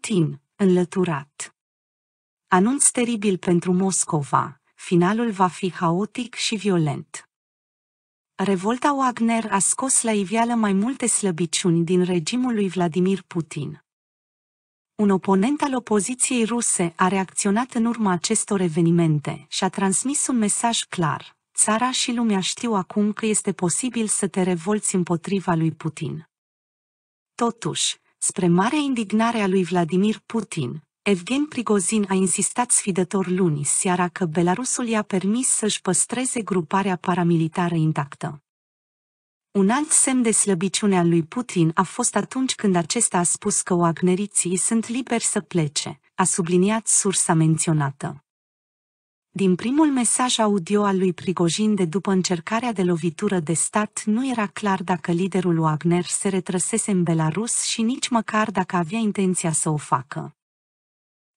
Putin, înlăturat. Anunț teribil pentru Moscova, finalul va fi haotic și violent. Revolta Wagner a scos la iveală mai multe slăbiciuni din regimul lui Vladimir Putin. Un oponent al opoziției ruse a reacționat în urma acestor evenimente și a transmis un mesaj clar. Țara și lumea știu acum că este posibil să te revolți împotriva lui Putin. Totuși, spre marea indignare a lui Vladimir Putin, Evgen Prigozin a insistat sfidător luni seara că Belarusul i-a permis să-și păstreze gruparea paramilitară intactă. Un alt semn de slăbiciune al lui Putin a fost atunci când acesta a spus că wagneriții sunt liberi să plece, a subliniat sursa menționată. Din primul mesaj audio al lui Prigojin de după încercarea de lovitură de stat nu era clar dacă liderul Wagner se retrăsese în Belarus și nici măcar dacă avea intenția să o facă.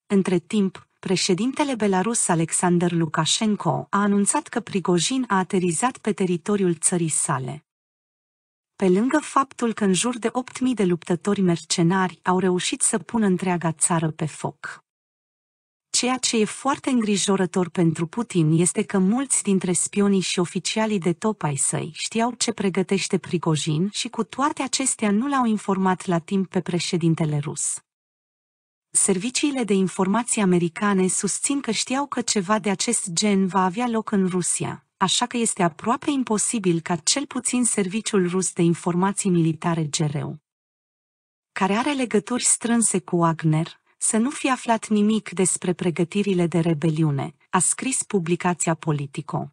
Între timp, președintele belarus Alexander Lukashenko a anunțat că Prigojin a aterizat pe teritoriul țării sale. Pe lângă faptul că în jur de 8.000 de luptători mercenari au reușit să pună întreaga țară pe foc. Ceea ce e foarte îngrijorător pentru Putin este că mulți dintre spionii și oficialii de top ai săi știau ce pregătește Prigojin și cu toate acestea nu l-au informat la timp pe președintele rus. Serviciile de informații americane susțin că știau că ceva de acest gen va avea loc în Rusia, așa că este aproape imposibil ca cel puțin serviciul rus de informații militare GRU, care are legături strânse cu Wagner, să nu fi aflat nimic despre pregătirile de rebeliune, a scris publicația Politico.